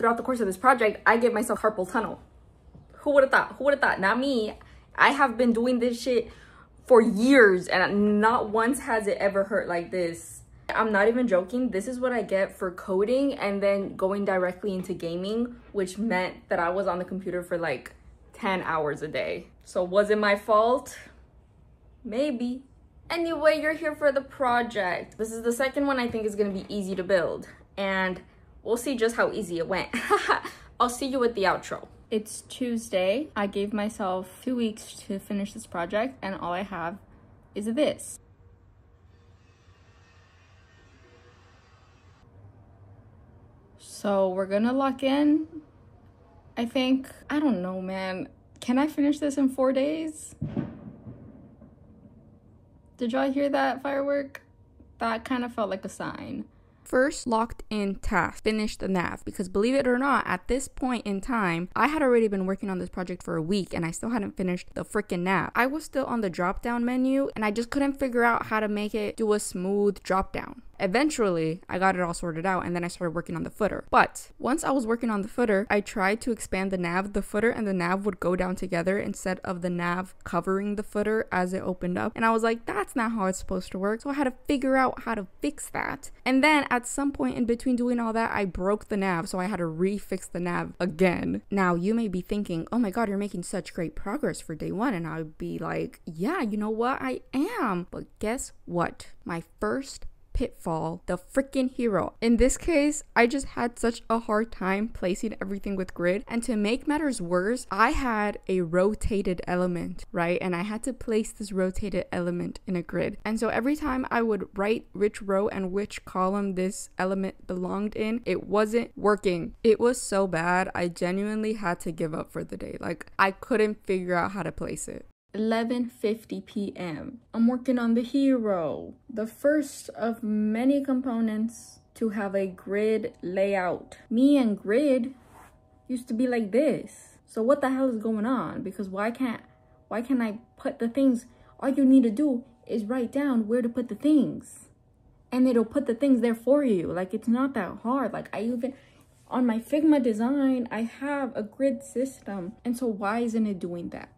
throughout the course of this project, I give myself carpal tunnel. Who would have thought? Who would have thought? Not me. I have been doing this shit for years and not once has it ever hurt like this. I'm not even joking. This is what I get for coding and then going directly into gaming, which meant that I was on the computer for like 10 hours a day. So was it my fault? Maybe. Anyway, you're here for the project. This is the second one I think is gonna be easy to build. And we'll see just how easy it went. I'll see you at the outro. It's Tuesday. I gave myself two weeks to finish this project and all I have is this. So we're gonna lock in, I think. I don't know, man. Can I finish this in four days? Did y'all hear that firework? That kind of felt like a sign. First locked in task, finish the nav. Because believe it or not, at this point in time, I had already been working on this project for a week and I still hadn't finished the freaking nav. I was still on the drop down menu and I just couldn't figure out how to make it do a smooth drop down. Eventually, I got it all sorted out and then I started working on the footer. But once I was working on the footer, I tried to expand the nav. The footer and the nav would go down together instead of the nav covering the footer as it opened up. And I was like, that's not how it's supposed to work. So I had to figure out how to fix that. And then at some point in between doing all that, I broke the nav. So I had to refix the nav again. Now you may be thinking, oh my God, you're making such great progress for day one. And I would be like, yeah, you know what? I am. But guess what? My first Pitfall, the freaking hero. In this case, I just had such a hard time placing everything with grid. And to make matters worse, I had a rotated element, right? And I had to place this rotated element in a grid. And so every time I would write which row and which column this element belonged in, it wasn't working. It was so bad, I genuinely had to give up for the day. Like, I couldn't figure out how to place it. 11:50 p.m. I'm working on the hero, the first of many components to have a grid layout. Me and grid used to be like this. So what the hell is going on? Because why can't why can't I put the things all you need to do is write down where to put the things. And it'll put the things there for you. Like it's not that hard. Like I even on my Figma design, I have a grid system. And so why isn't it doing that?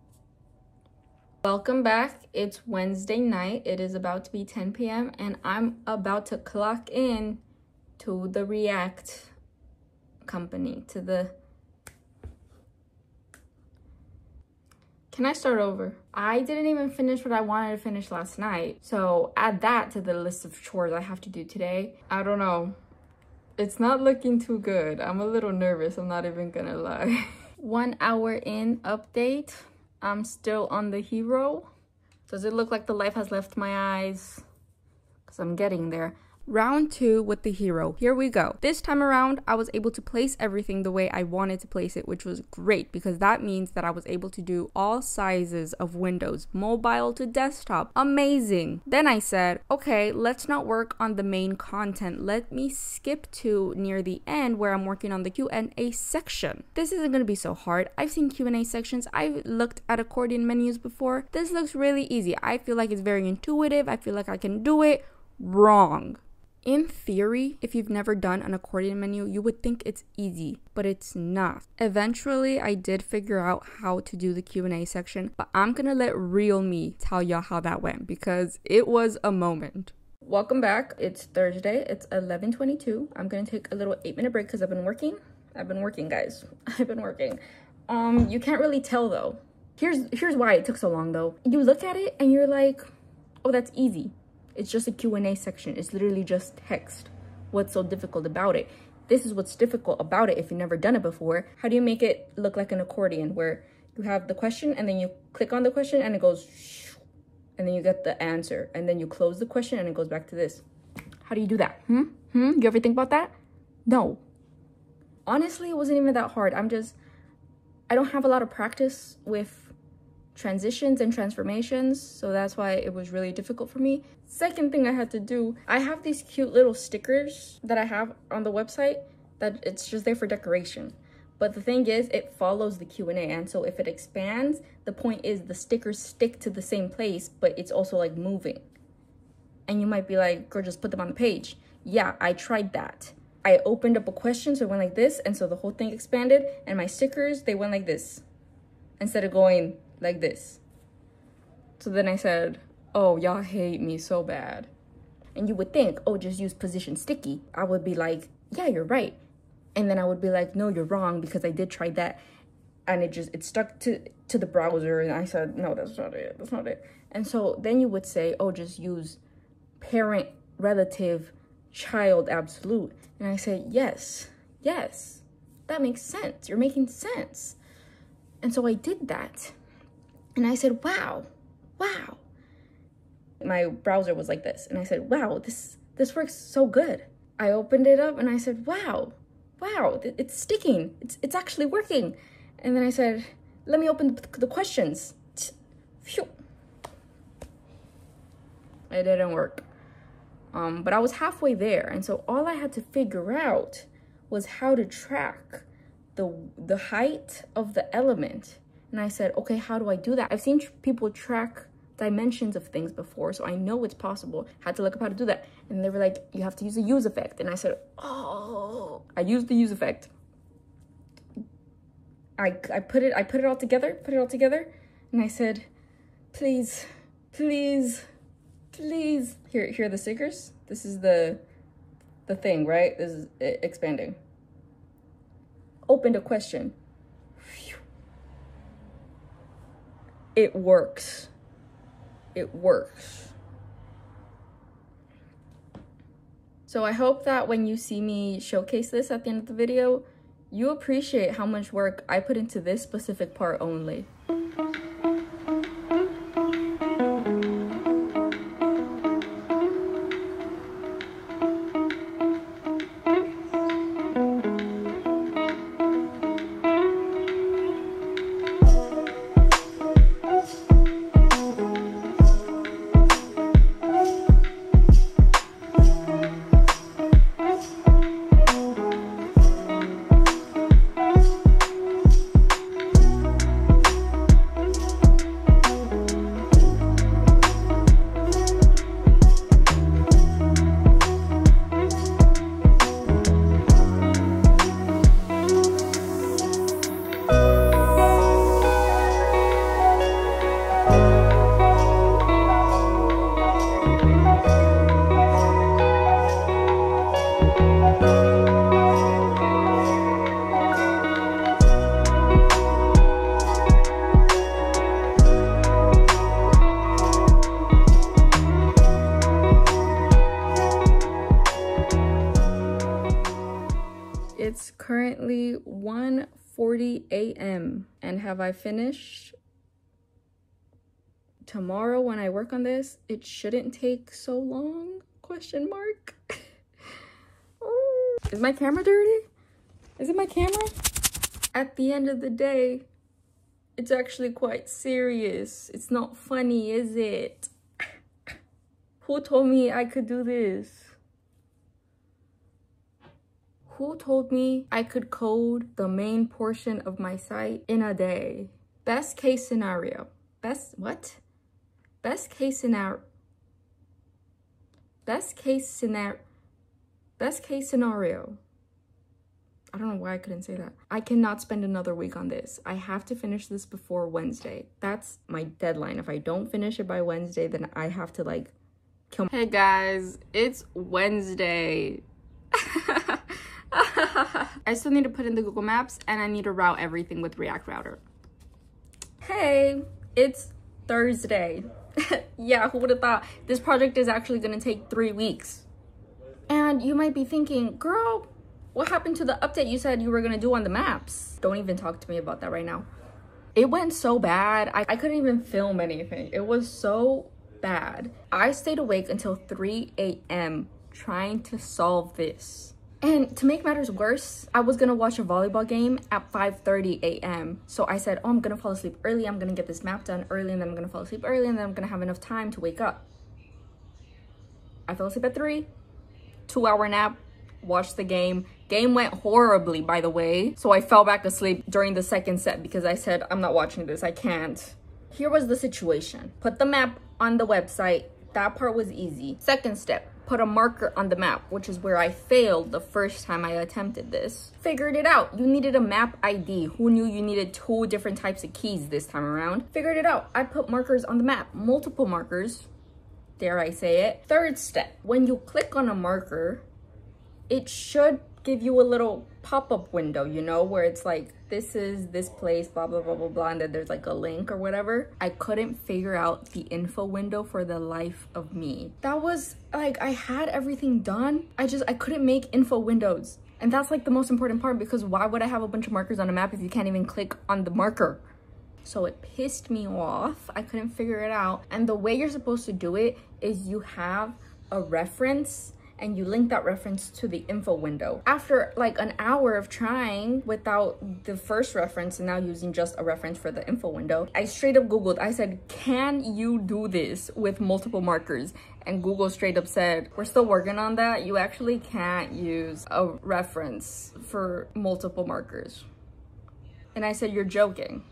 Welcome back. It's Wednesday night. It is about to be 10 p.m. and I'm about to clock in to the React company, to the... Can I start over? I didn't even finish what I wanted to finish last night. So add that to the list of chores I have to do today. I don't know. It's not looking too good. I'm a little nervous. I'm not even gonna lie. One hour in update. I'm still on the hero. Does it look like the life has left my eyes? Because I'm getting there. Round two with the hero. Here we go. This time around, I was able to place everything the way I wanted to place it, which was great because that means that I was able to do all sizes of windows, mobile to desktop. Amazing. Then I said, okay, let's not work on the main content. Let me skip to near the end where I'm working on the Q&A section. This isn't going to be so hard. I've seen Q&A sections. I've looked at accordion menus before. This looks really easy. I feel like it's very intuitive. I feel like I can do it. Wrong. In theory, if you've never done an accordion menu, you would think it's easy, but it's not. Eventually, I did figure out how to do the Q&A section, but I'm going to let real me tell y'all how that went because it was a moment. Welcome back. It's Thursday. It's 11:22. I'm going to take a little 8-minute break cuz I've been working. I've been working, guys. I've been working. Um, you can't really tell though. Here's here's why it took so long though. You look at it and you're like, "Oh, that's easy." It's just a Q&A section. It's literally just text. What's so difficult about it? This is what's difficult about it if you've never done it before. How do you make it look like an accordion where you have the question and then you click on the question and it goes and then you get the answer and then you close the question and it goes back to this. How do you do that? Hmm? Hmm? You ever think about that? No. Honestly, it wasn't even that hard. I'm just, I don't have a lot of practice with transitions and transformations so that's why it was really difficult for me. Second thing i had to do i have these cute little stickers that i have on the website that it's just there for decoration. But the thing is it follows the q&a and so if it expands the point is the stickers stick to the same place but it's also like moving. And you might be like girl just put them on the page. Yeah i tried that. I opened up a question, so it went like this, and so the whole thing expanded, and my stickers, they went like this, instead of going like this. So then I said, oh, y'all hate me so bad. And you would think, oh, just use position sticky. I would be like, yeah, you're right. And then I would be like, no, you're wrong because I did try that. And it just, it stuck to, to the browser. And I said, no, that's not it. That's not it. And so then you would say, oh, just use parent, relative, child, absolute. And I said, yes, yes, that makes sense. You're making sense. And so I did that. And I said, wow, wow. My browser was like this. And I said, wow, this, this works so good. I opened it up and I said, wow, wow, it's sticking. It's, it's actually working. And then I said, let me open the, questions. Phew. It didn't work. Um, but I was halfway there. And so all I had to figure out was how to track the, the height of the element. And I said, okay, how do I do that? I've seen tr people track dimensions of things before, so I know it's possible. Had to look up how to do that. And they were like, you have to use a use effect. And I said, oh, I used the use effect. I, I put it, I put it all together, put it all together. And I said, please, please, please. Here, here are the stickers. This is the, the thing, right? This is eh, expanding. Opened a question. It works. It works. So I hope that when you see me showcase this at the end of the video, you appreciate how much work I put into this specific part only. 1:40 a.m. and have I finished tomorrow when I work on this? It shouldn't take so long? Question mark. Oh, is my camera dirty? Is it my camera? At the end of the day, it's actually quite serious. It's not funny, is it? Who told me I could do this? Who told me I could code the main portion of my site in a day? Best case scenario. Best, what? Best case scenario. Best case scenario. Best case scenario. I don't know why I couldn't say that. I cannot spend another week on this. I have to finish this before Wednesday. That's my deadline. If I don't finish it by Wednesday, then I have to like kill. Hey guys, it's Wednesday. I still need to put in the Google Maps and I need to route everything with React Router. Hey, it's Thursday. yeah, who would have thought this project is actually gonna take three weeks? And you might be thinking, girl, what happened to the update you said you were gonna do on the maps? Don't even talk to me about that right now. It went so bad, I, I couldn't even film anything. It was so bad. I stayed awake until 3 a.m. trying to solve this. And to make matters worse, I was gonna watch a volleyball game at 5.30 a.m. So I said, oh, I'm gonna fall asleep early. I'm gonna get this map done early and then I'm gonna fall asleep early and then I'm gonna have enough time to wake up. I fell asleep at three, two hour nap, watched the game. Game went horribly, by the way. So I fell back asleep during the second set because I said, I'm not watching this, I can't. Here was the situation. Put the map on the website. That part was easy. Second step, put a marker on the map, which is where I failed the first time I attempted this. Figured it out. You needed a map ID. Who knew you needed two different types of keys this time around? Figured it out. I put markers on the map, multiple markers, dare I say it. Third step, when you click on a marker, it should give you a little pop-up window, you know, where it's like, this is this place, blah, blah, blah, blah, blah, and then there's like a link or whatever. I couldn't figure out the info window for the life of me. That was like, I had everything done. I just, I couldn't make info windows. And that's like the most important part because why would I have a bunch of markers on a map if you can't even click on the marker? So it pissed me off. I couldn't figure it out. And the way you're supposed to do it is you have a reference and you link that reference to the info window. After like an hour of trying without the first reference and now using just a reference for the info window, I straight up Googled, I said, can you do this with multiple markers? And Google straight up said, we're still working on that. You actually can't use a reference for multiple markers. And I said, you're joking.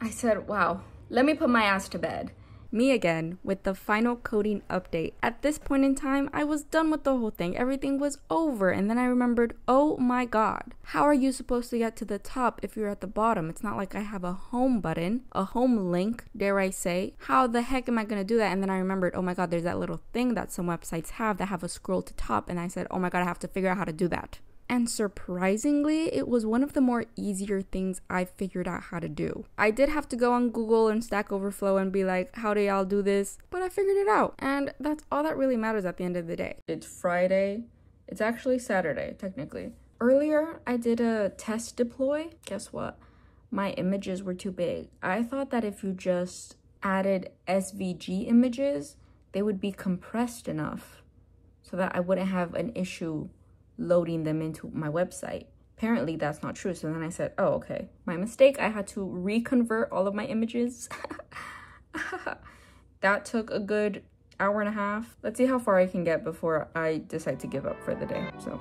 I said, wow, let me put my ass to bed me again with the final coding update. At this point in time, I was done with the whole thing. Everything was over. And then I remembered, oh my god, how are you supposed to get to the top if you're at the bottom? It's not like I have a home button, a home link, dare I say. How the heck am I going to do that? And then I remembered, oh my god, there's that little thing that some websites have that have a scroll to top. And I said, oh my god, I have to figure out how to do that. And surprisingly, it was one of the more easier things I figured out how to do. I did have to go on Google and Stack Overflow and be like, how do y'all do this? But I figured it out. And that's all that really matters at the end of the day. It's Friday. It's actually Saturday, technically. Earlier, I did a test deploy. Guess what? My images were too big. I thought that if you just added SVG images, they would be compressed enough so that I wouldn't have an issue loading them into my website. Apparently that's not true. So then I said, oh, okay, my mistake. I had to reconvert all of my images. that took a good hour and a half. Let's see how far I can get before I decide to give up for the day. So.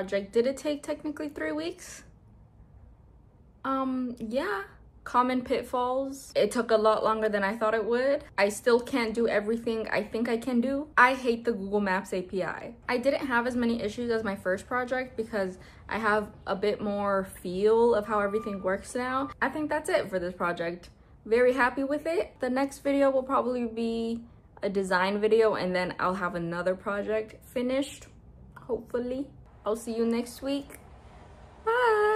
Project. Did it take technically three weeks? Um, yeah. Common pitfalls. It took a lot longer than I thought it would. I still can't do everything I think I can do. I hate the Google Maps API. I didn't have as many issues as my first project because I have a bit more feel of how everything works now. I think that's it for this project. Very happy with it. The next video will probably be a design video and then I'll have another project finished, hopefully. I'll see you next week. Bye.